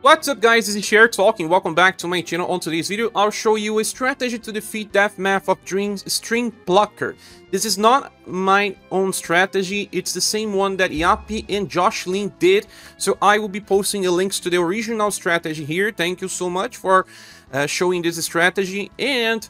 What's up guys, this is Scher Talking, welcome back to my channel. On today's video, I'll show you a strategy to defeat Deathmatch of Dreams String Plucker. This is not my own strategy, it's the same one that Yappi and Josh Lin did, so I will be posting the links to the original strategy here. Thank you so much for uh, showing this strategy, and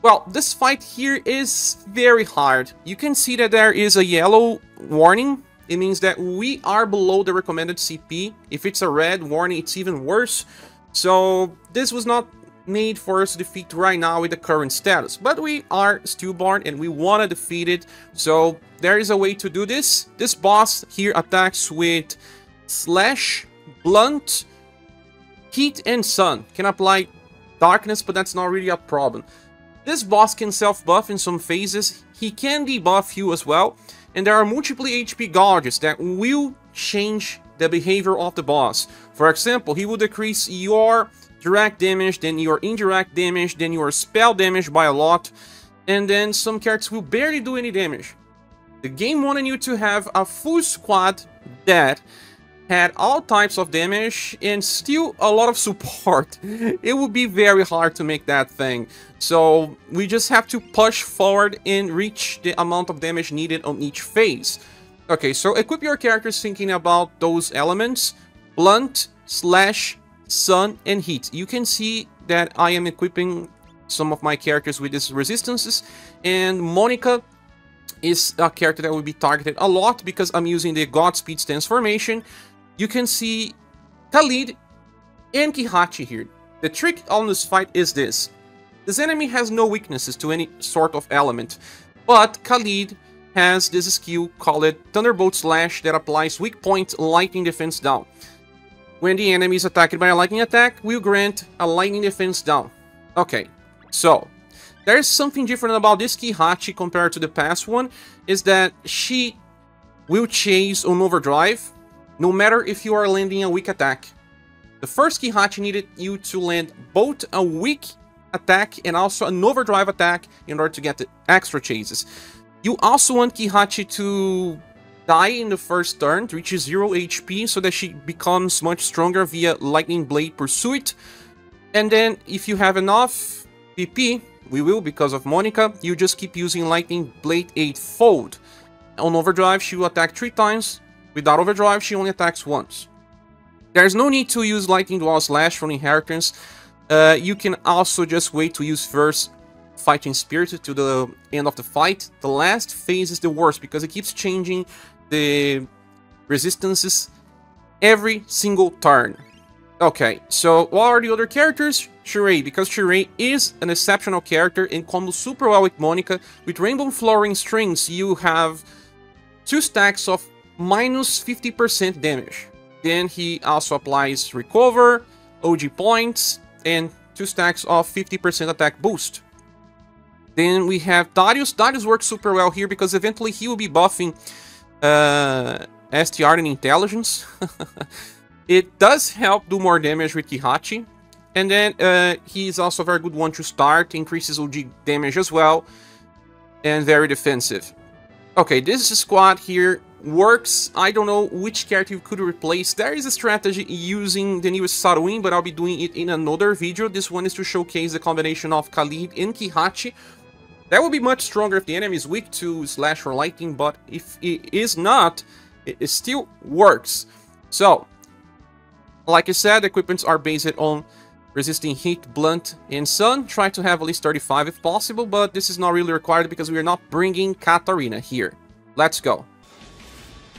well, this fight here is very hard. You can see that there is a yellow warning it means that we are below the recommended CP. If it's a red warning, it's even worse. So this was not made for us to defeat right now with the current status. But we are stillborn and we want to defeat it. So there is a way to do this. This boss here attacks with Slash, Blunt, Heat, and Sun. Can apply Darkness, but that's not really a problem. This boss can self-buff in some phases. He can debuff you as well. And there are multiple HP gauges that will change the behavior of the boss. For example, he will decrease your direct damage, then your indirect damage, then your spell damage by a lot, and then some characters will barely do any damage. The game wanted you to have a full squad that had all types of damage and still a lot of support. it would be very hard to make that thing. So we just have to push forward and reach the amount of damage needed on each phase. Okay, so equip your characters thinking about those elements. Blunt, Slash, Sun, and Heat. You can see that I am equipping some of my characters with these resistances. And Monica is a character that will be targeted a lot because I'm using the Godspeed transformation you can see Khalid and Kihachi here. The trick on this fight is this. This enemy has no weaknesses to any sort of element, but Khalid has this skill called Thunderbolt Slash that applies weak point lightning defense down. When the enemy is attacked by a lightning attack, we'll grant a lightning defense down. Okay, so there's something different about this Kihachi compared to the past one, is that she will chase on overdrive no matter if you are landing a weak attack. The first Kihachi needed you to land both a weak attack and also an overdrive attack in order to get the extra chases. You also want Kihachi to die in the first turn reach 0 HP so that she becomes much stronger via Lightning Blade Pursuit. And then if you have enough PP, we will because of Monica, you just keep using Lightning Blade 8 Fold. On Overdrive, she will attack 3 times, Without Overdrive, she only attacks once. There's no need to use Lightning Dual Slash from Inheritance. Uh, you can also just wait to use first Fighting Spirit to the end of the fight. The last phase is the worst because it keeps changing the resistances every single turn. Okay, so what are the other characters? Shirei, because Shirei is an exceptional character and combos super well with Monica. With Rainbow Flowering Strings, you have two stacks of minus 50% damage. Then he also applies Recover, OG points, and two stacks of 50% attack boost. Then we have Darius. Darius works super well here because eventually he will be buffing uh, STR and Intelligence. it does help do more damage with Kihachi. And then uh, he's also a very good one to start, increases OG damage as well, and very defensive. Okay, this is squad here works. I don't know which character you could replace. There is a strategy using the newest Saruin, but I'll be doing it in another video. This one is to showcase the combination of Khalid and Kihachi. That would be much stronger if the enemy is weak to Slash or Lightning, but if it is not, it still works. So, like I said, equipments are based on resisting heat, blunt, and sun. Try to have at least 35 if possible, but this is not really required because we are not bringing Katarina here. Let's go.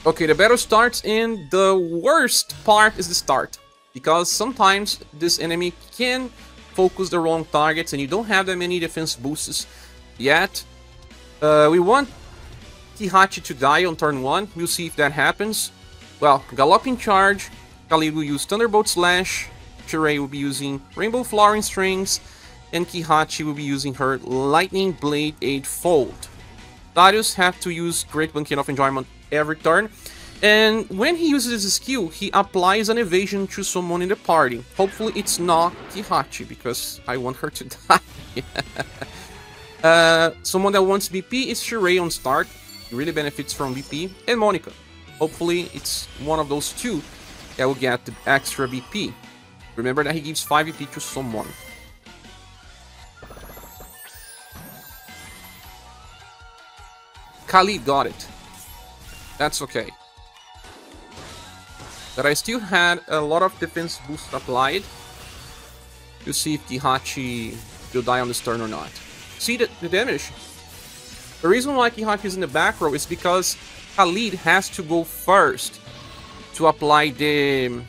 Okay, the battle starts and the worst part is the start. Because sometimes this enemy can focus the wrong targets and you don't have that many defense boosts yet. Uh, we want Kihachi to die on turn 1. We'll see if that happens. Well, Galloping Charge. Khalid will use Thunderbolt Slash. Shirei will be using Rainbow Flowering Strings. And Kihachi will be using her Lightning Blade 8 Fold. Darius have to use Great Banquet of Enjoyment every turn. And when he uses his skill, he applies an evasion to someone in the party. Hopefully it's not Kihachi, because I want her to die. uh, someone that wants BP is Shirei on start. He really benefits from BP. And Monica. Hopefully it's one of those two that will get the extra BP. Remember that he gives 5 EP to someone. Khalid got it. That's okay. But I still had a lot of defense boost applied to see if the Kihachi will die on this turn or not. See the, the damage? The reason why Kihachi is in the back row is because Khalid has to go first to apply the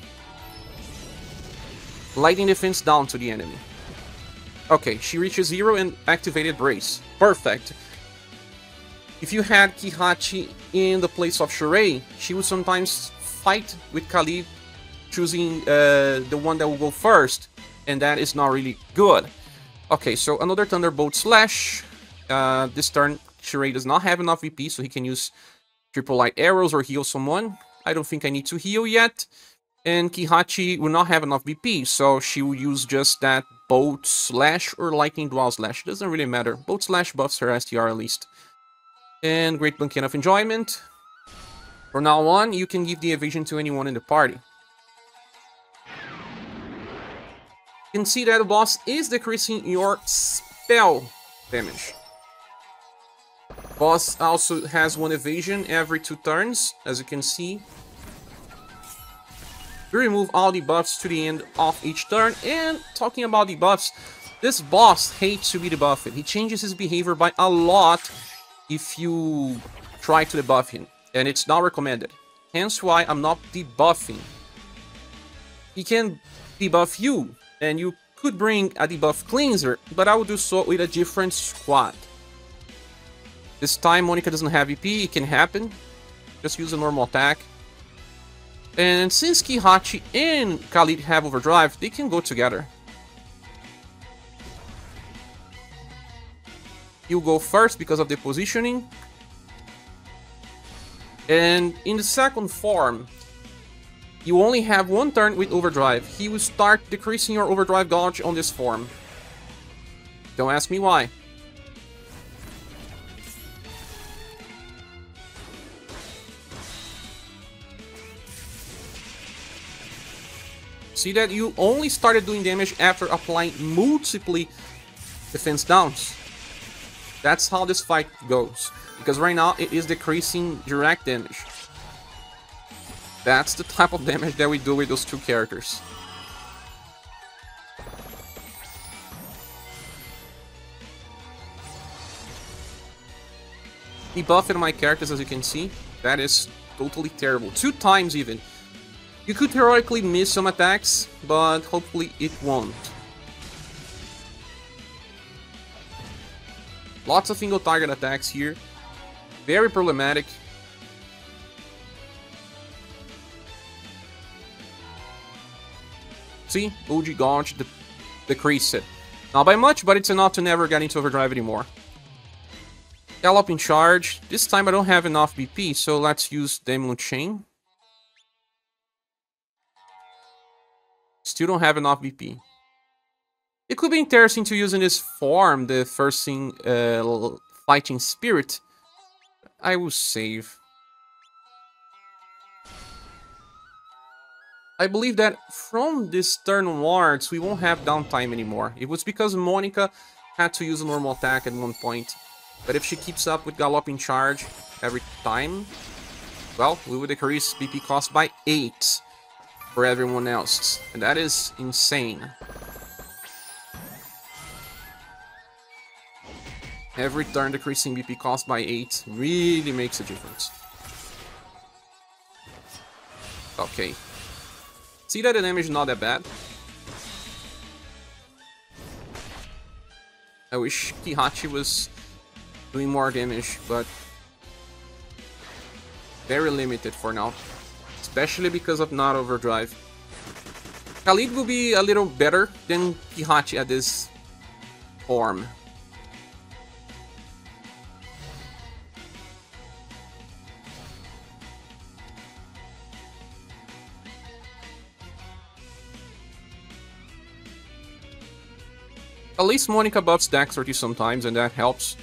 lightning defense down to the enemy. Okay, she reaches zero and activated brace. Perfect. If you had Kihachi in the place of Shirei, she would sometimes fight with Khalid, choosing uh, the one that will go first, and that is not really good. Okay, so another Thunderbolt Slash. Uh, this turn, Shirei does not have enough BP, so he can use Triple Light Arrows or heal someone. I don't think I need to heal yet. And Kihachi will not have enough BP, so she will use just that Bolt Slash or Lightning Dual Slash. Doesn't really matter. Bolt Slash buffs her STR at least. And Great Banquet of Enjoyment. From now on, you can give the evasion to anyone in the party. You can see that the boss is decreasing your spell damage. Boss also has one evasion every two turns, as you can see. We remove all the buffs to the end of each turn, and talking about the buffs, this boss hates to be debuffed. He changes his behavior by a lot if you try to debuff him and it's not recommended. Hence why I'm not debuffing. He can debuff you, and you could bring a debuff cleanser, but I will do so with a different squad. This time Monica doesn't have EP, it can happen. Just use a normal attack. And since Kihachi and Khalid have overdrive, they can go together. You go first because of the positioning, and in the second form, you only have one turn with overdrive. He will start decreasing your overdrive gauge on this form. Don't ask me why. See that you only started doing damage after applying multiple defense downs. That's how this fight goes. Because right now it is decreasing direct damage. That's the type of damage that we do with those two characters. Debuffing my characters as you can see, that is totally terrible. Two times even. You could theoretically miss some attacks, but hopefully it won't. Lots of single target attacks here. Very problematic. See? OG Gauge de decrease it. Not by much, but it's enough to never get into overdrive anymore. Galloping Charge. This time I don't have enough BP, so let's use Demon Chain. Still don't have enough BP. It could be interesting to use in this form the first thing uh, Fighting Spirit. I will save. I believe that from this turn onwards, we won't have downtime anymore. It was because Monica had to use a normal attack at one point. But if she keeps up with Galloping Charge every time, well, we would decrease BP cost by 8 for everyone else. And that is insane. Every turn decreasing BP cost by 8 really makes a difference. Okay. See that the damage is not that bad? I wish Kihachi was doing more damage, but very limited for now. Especially because of not overdrive. Khalid will be a little better than Kihachi at this form. At least Monika buffs dexterity sometimes, and that helps.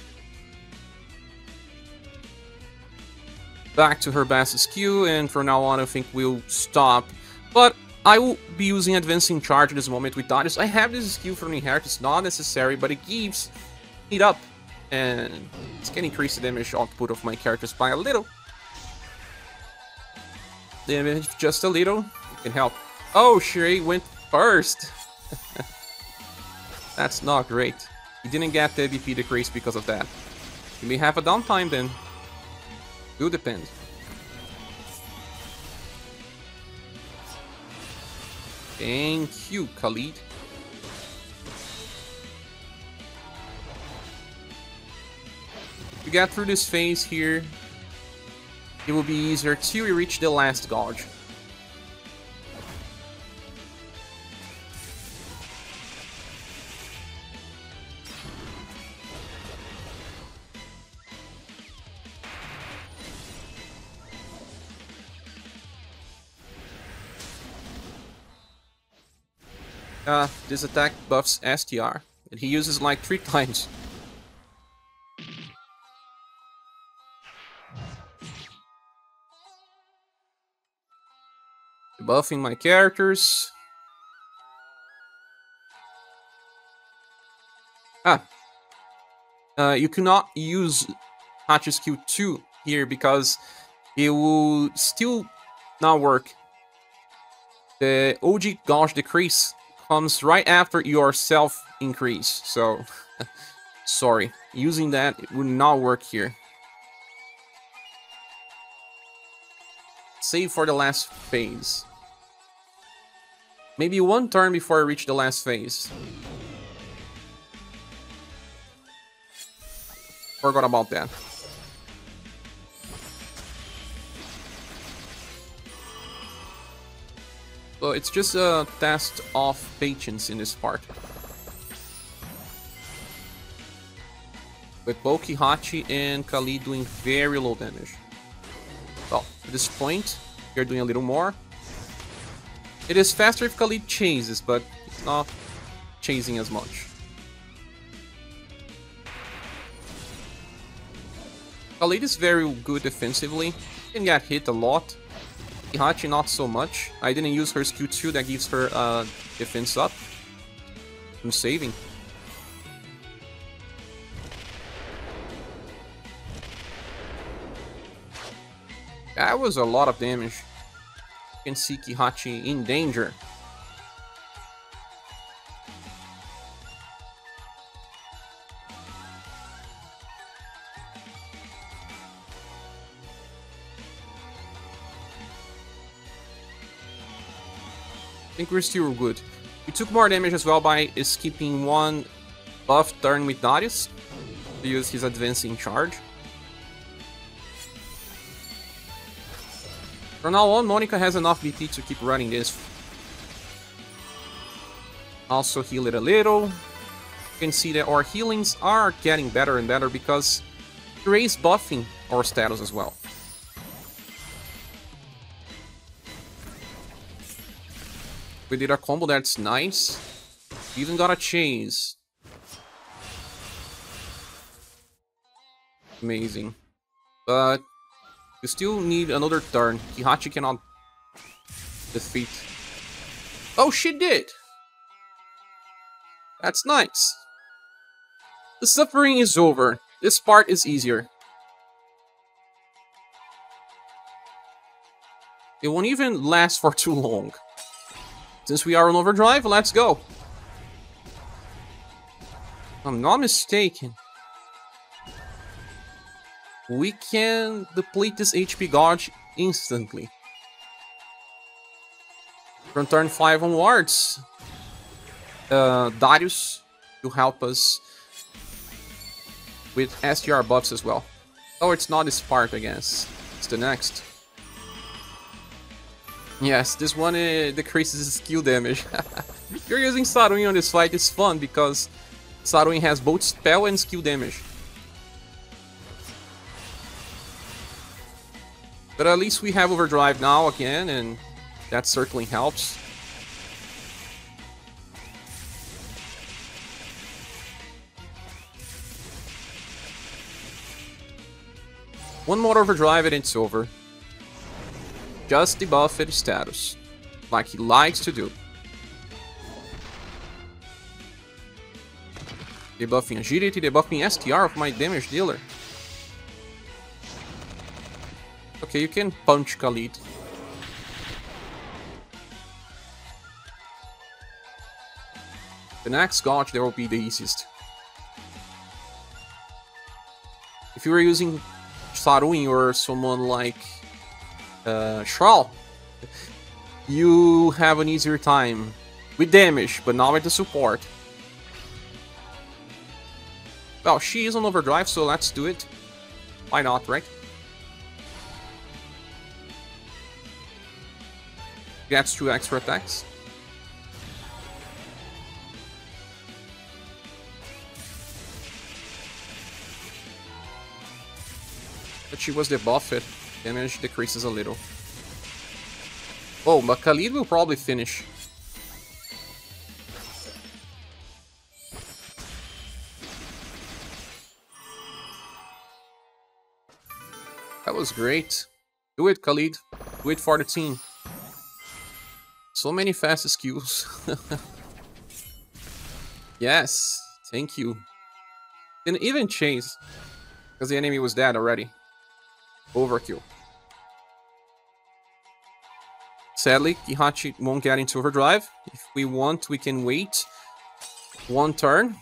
Back to her best SKU, and from now on I think we'll stop. But I will be using Advancing Charge at this moment with Darius. I have this skill from Inherit, it's not necessary, but it gives it up. And it can increase the damage output of my characters by a little. Damage just a little, it can help. Oh, Shirei went first! That's not great. He didn't get the BP decrease because of that. He may have a downtime then. Will depend. Thank you, Khalid. We get through this phase here, it will be easier till we reach the last gauge. This attack buffs STR, and he uses like three times. Buffing my characters. Ah. Uh, you cannot use Hachi's Q2 here because it will still not work. The OG Gauge decrease comes right after your self increase. So, sorry, using that it would not work here. Save for the last phase. Maybe one turn before I reach the last phase. Forgot about that. So it's just a test of patience in this part. With both Kihachi and Khalid doing very low damage. Well, at this point, you're doing a little more. It is faster if Khalid chases, but it's not chasing as much. Khalid is very good defensively, can get hit a lot, Hachi not so much. I didn't use her skill 2 that gives her uh, defense up. I'm saving. That was a lot of damage. You can see Kihachi in danger. Still good. We took more damage as well by skipping one buff turn with Darius to use his advancing charge. From now on, Monica has enough BP to keep running this. Also heal it a little. You can see that our healings are getting better and better because is buffing our status as well. We did a combo that's nice. even got a chase. Amazing. But you still need another turn. Kihachi cannot defeat. Oh, she did! That's nice. The suffering is over. This part is easier. It won't even last for too long. Since we are on overdrive, let's go. I'm not mistaken. We can deplete this HP gauge instantly. From turn 5 onwards, uh, Darius will help us with STR buffs as well. Oh, it's not this part, I guess. It's the next. Yes, this one uh, decreases skill damage. if you're using Saruin on this fight, it's fun because Saruin has both spell and skill damage. But at least we have Overdrive now again, and that certainly helps. One more Overdrive and it's over. Just debuff status. like he likes to do. Debuffing agility, debuffing STR of my damage dealer. Okay, you can punch Khalid. The next gauge there will be the easiest. If you were using Saruin or someone like uh, Shral, you have an easier time with damage, but not with the support. Well, she is on overdrive, so let's do it. Why not, right? Gets two extra attacks. But she was debuffed. Damage decreases a little. Oh, but Khalid will probably finish. That was great. Do it, Khalid. Do it for the team. So many fast skills. yes, thank you. Didn't even chase. Because the enemy was dead already. Overkill. Sadly, Kihachi won't get into overdrive. If we want, we can wait one turn.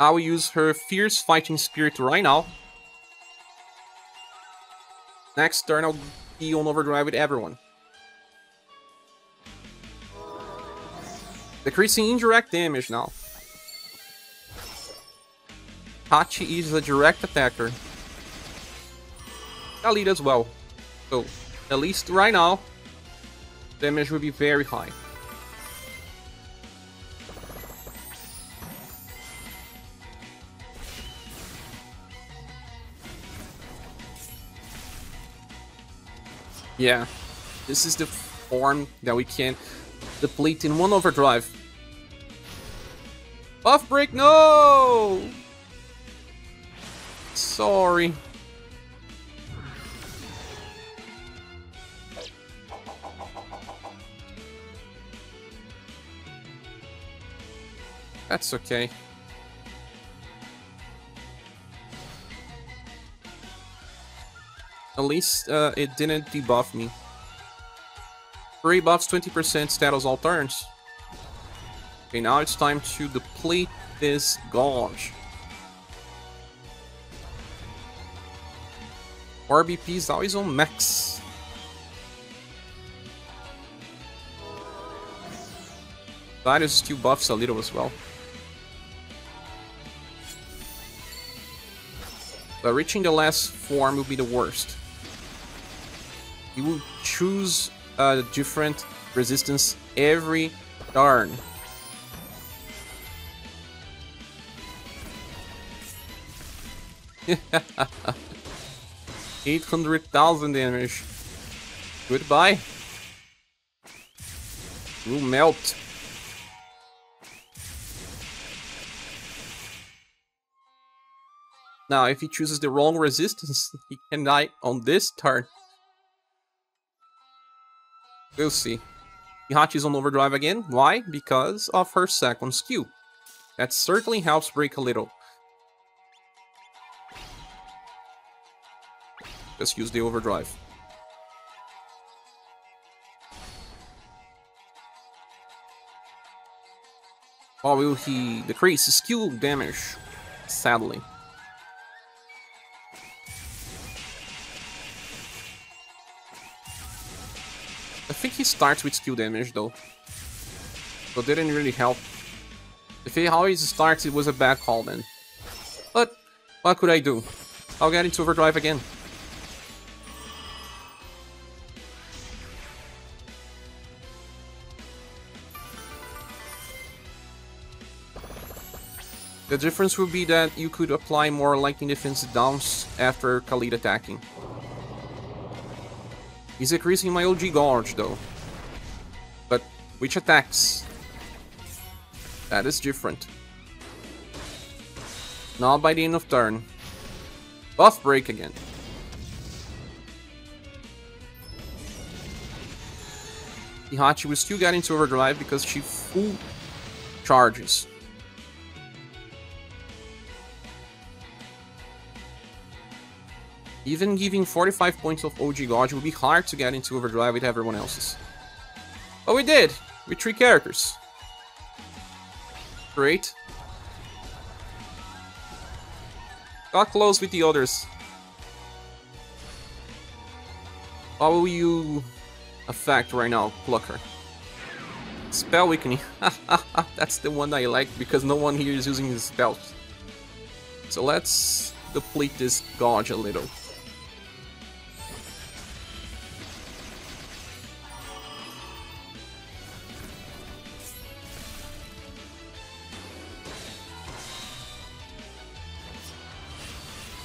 I will use her Fierce Fighting Spirit right now. Next turn, I'll be on overdrive with everyone. Decreasing indirect damage now. Hachi is a direct attacker. Khalid as well. So, at least right now, damage will be very high. Yeah, this is the form that we can deplete in one overdrive. Buff break, no! Sorry. That's okay. At least uh, it didn't debuff me. Three buffs 20% status all turns. Okay, now it's time to deplete this gauge. RBP is always on max. Darius still buffs a little as well. But reaching the last form will be the worst. You will choose different resistance every turn. Eight hundred thousand damage. Goodbye. Will melt. Now, if he chooses the wrong resistance, he can die on this turn. We'll see. is on overdrive again. Why? Because of her second skill. That certainly helps break a little. Just use the overdrive. Or will he decrease skill damage? Sadly. Think he starts with skill damage though. So didn't really help. If he always starts, it was a bad call then. But, what could I do? I'll get into overdrive again. The difference would be that you could apply more lightning defense downs after Khalid attacking. He's increasing my OG Gauge though. But which attacks? That is different. Not by the end of turn. Buff break again. Kihachi will still get into overdrive because she full charges. Even giving 45 points of OG God will be hard to get into overdrive with everyone else's. But we did! With three characters. Great. Got close with the others. How will you affect right now, Plucker? Spell weakening. That's the one I like because no one here is using his spells. So let's deplete this gauge a little.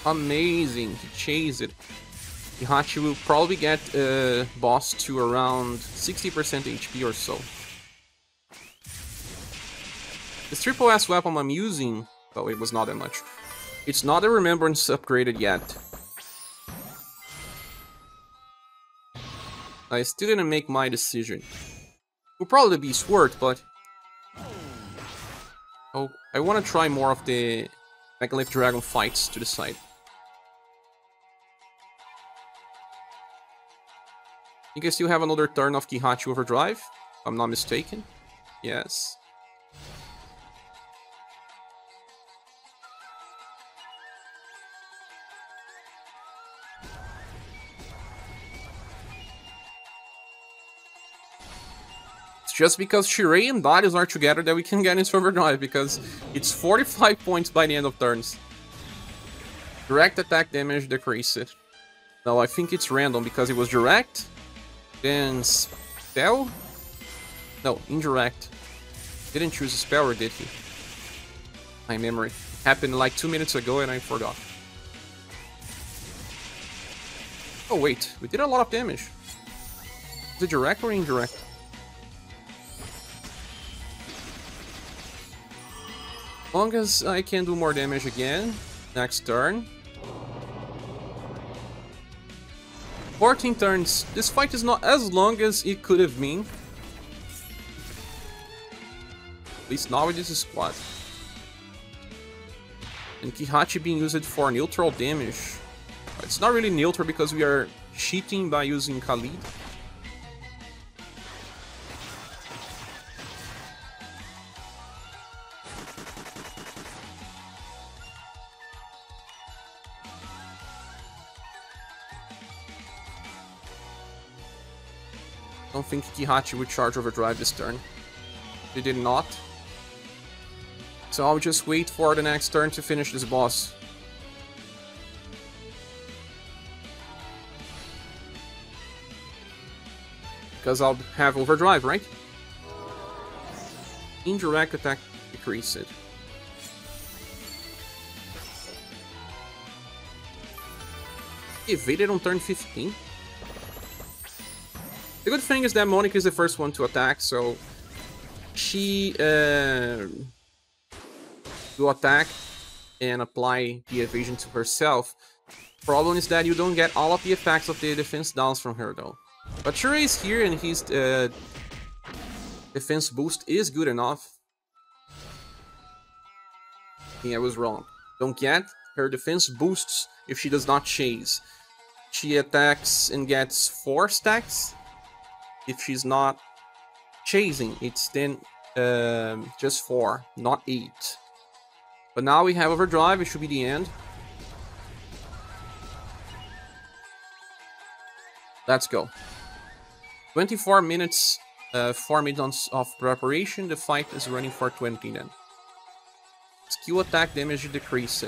Amazing, he chased it. Kihachi will probably get uh, boss to around 60% HP or so. This triple S weapon I'm using, oh it was not that much. It's not a Remembrance upgraded yet. I still didn't make my decision. Will probably be Sword, but... Oh, I want to try more of the Megalith Dragon fights to the You can still have another turn of Kihachi Overdrive, if I'm not mistaken. Yes. It's just because Shirei and Darius are together that we can get into Overdrive, because it's 45 points by the end of turns. Direct attack damage decreased. Now I think it's random because it was direct, then spell? No, indirect. Didn't choose a spell or did he? My memory. Happened like two minutes ago and I forgot. Oh wait, we did a lot of damage. Is it direct or indirect? As long as I can do more damage again, next turn, 14 turns. This fight is not as long as it could have been. At least now it is a squad. And Kihachi being used for neutral damage. It's not really neutral because we are cheating by using Khalid. Think Kihachi would charge overdrive this turn. He did not. So I'll just wait for the next turn to finish this boss. Because I'll have overdrive, right? Indirect attack decrease it. Evaded on turn 15? The good thing is that Monika is the first one to attack, so she uh, will attack and apply the evasion to herself. Problem is that you don't get all of the effects of the defense downs from her though. But Shirei is here and his uh, defense boost is good enough. Yeah, I was wrong. Don't get her defense boosts if she does not chase. She attacks and gets 4 stacks if she's not chasing, it's then um, just 4, not 8. But now we have Overdrive, it should be the end. Let's go. 24 minutes, uh, 4 minutes of preparation, the fight is running for 20 then. Skill attack damage decreased.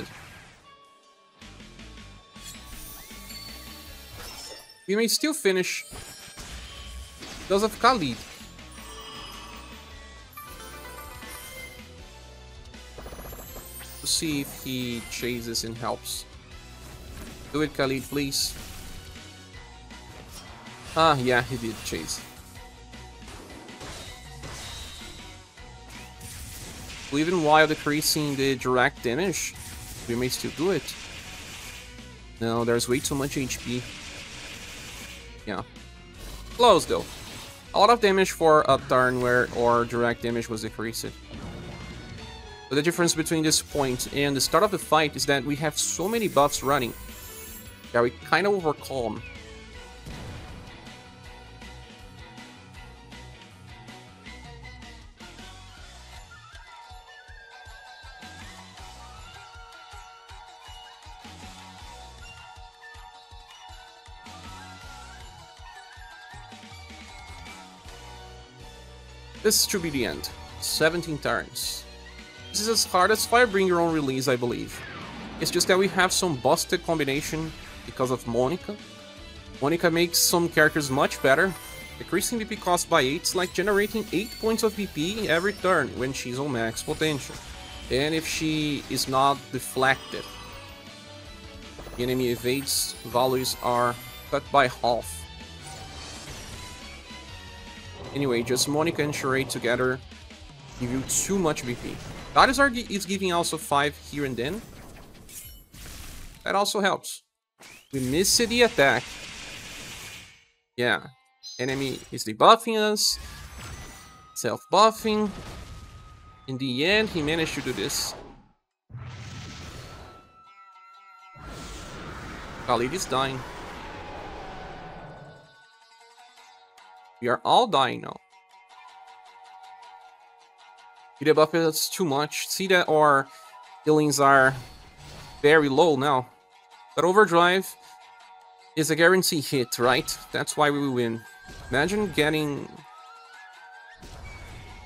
We may still finish of Khalid. To see if he chases and helps. Do it, Khalid, please. Ah, yeah, he did chase. Even while decreasing the direct damage, We may still do it. No, there's way too much HP. Yeah. Close though. A lot of damage for a turn where our direct damage was decreased. But the difference between this point and the start of the fight is that we have so many buffs running. that we kind of overcome. This should be the end. 17 turns. This is as hard as Firebringer Own release, I believe. It's just that we have some busted combination because of Monica. Monica makes some characters much better. Decreasing BP cost by 8 is like generating 8 points of BP every turn when she's on max potential. And if she is not deflected, the enemy evades values are cut by half. Anyway, just Monica and Charade together give you too much BP. Charizard is giving also 5 here and then. That also helps. We miss the attack. Yeah. Enemy is debuffing us. Self-buffing. In the end, he managed to do this. Khalid is dying. We are all dying now. Either buff is too much. See that our healings are very low now. But overdrive is a guarantee hit, right? That's why we win. Imagine getting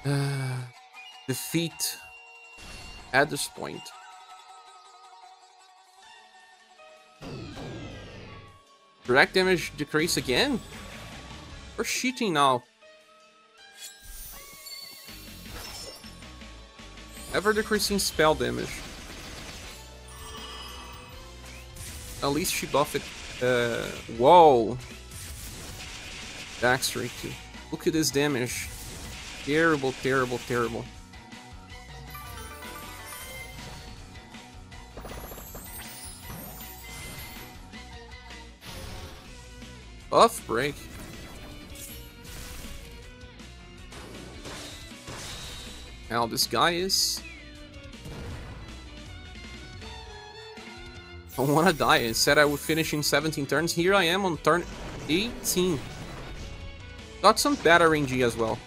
uh, defeat at this point. Direct damage decrease again? We're cheating now. Ever decreasing spell damage. At least she buffed it. Uh, whoa. Backstreak too. Look at this damage. Terrible, terrible, terrible. Buff break. Now this guy is... I wanna die. I said I would finish in 17 turns. Here I am on turn 18. Got some data range as well.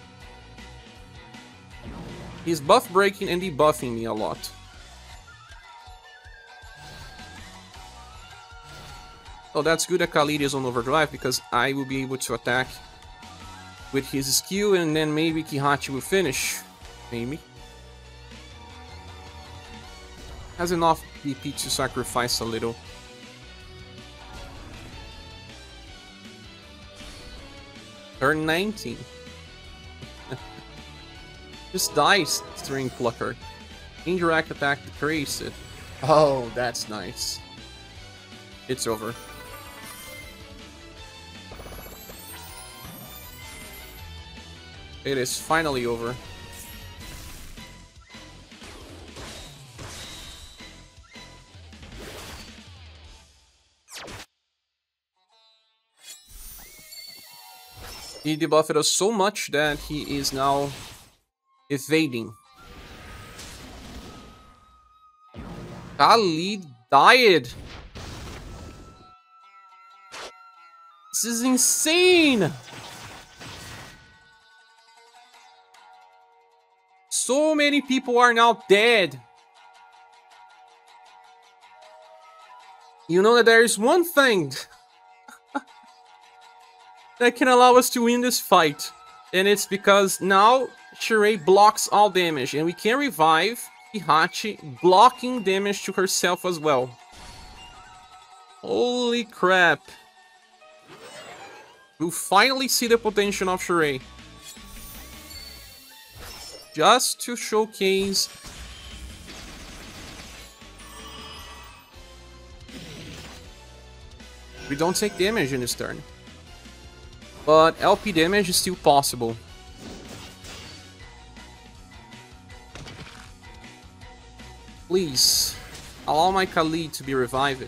He's buff breaking and debuffing me a lot. Oh, that's good that Khalid is on overdrive because I will be able to attack with his skill and then maybe Kihachi will finish. Maybe. Has enough BP to sacrifice a little. Turn 19. Just dies, String Plucker. Indirect attack decrease it. Oh, that's nice. It's over. It is finally over. He debuffed us so much that he is now evading. Khalid died. This is insane. So many people are now dead. You know that there is one thing that can allow us to win this fight. And it's because now Shirei blocks all damage and we can revive Kihachi blocking damage to herself as well. Holy crap. We'll finally see the potential of Shirei. Just to showcase We don't take damage in this turn. But LP damage is still possible. Please. allow my Khalid to be revived.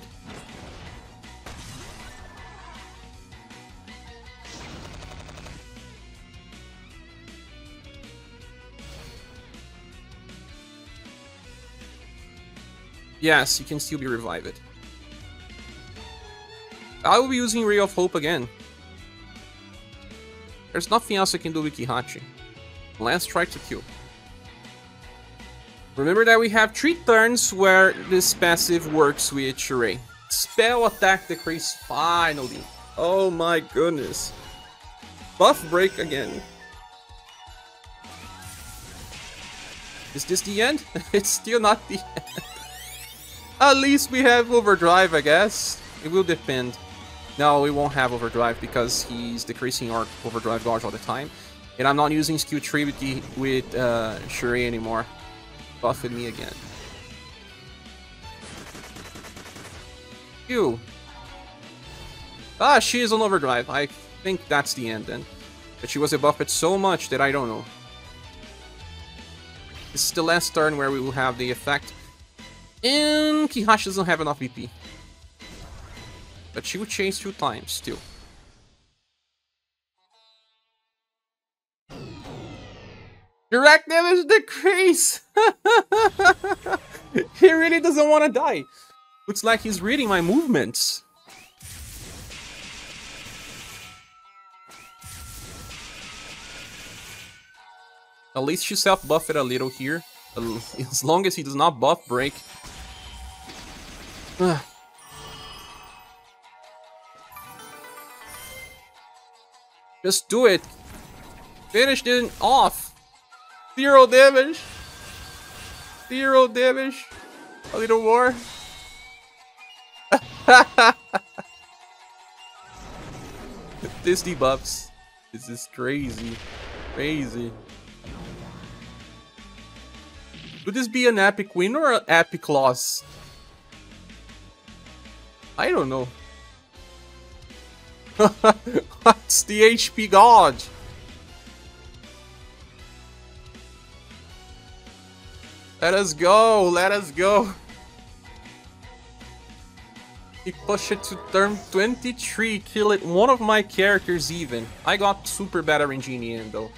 Yes, you can still be revived. I will be using Ray of Hope again. There's nothing else I can do with Kihachi. Last try to kill. Remember that we have three turns where this passive works with Shirei. Spell attack decrease finally. Oh my goodness. Buff break again. Is this the end? it's still not the end. At least we have overdrive, I guess. It will depend. No, we won't have overdrive because he's decreasing our overdrive dodge all the time. And I'm not using skill 3 with, with uh, Shirei anymore. Buffing me again. You. Ah, she is on overdrive. I think that's the end then. But she was buffed so much that I don't know. This is the last turn where we will have the effect. And Kihachi doesn't have enough BP. But she would chase two times, still. Direct damage decrease! he really doesn't want to die. Looks like he's reading my movements. At least she self-buffed a little here. As long as he does not buff break. Just do it. Finish it off. Zero damage. Zero damage. A little more. this debuffs. This is crazy. Crazy. Would this be an epic win or an epic loss? I don't know. What's the HP god? Let us go, let us go. He pushed it to turn 23, kill it one of my characters even. I got super bad the end though.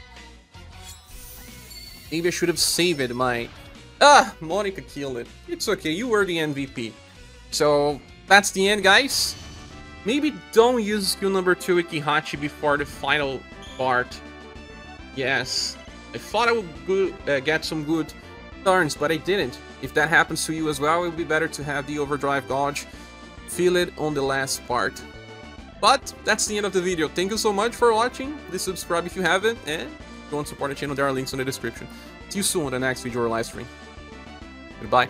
Maybe I should have saved my... Ah! Monika killed it. It's okay, you were the MVP. So, that's the end guys. Maybe don't use skill number 2 with Kihachi before the final part. Yes. I thought I would go, uh, get some good turns, but I didn't. If that happens to you as well, it would be better to have the overdrive dodge. Feel it on the last part. But that's the end of the video. Thank you so much for watching. Please subscribe if you haven't, and go and support the channel. There are links in the description. See you soon on the next video or live stream. Goodbye.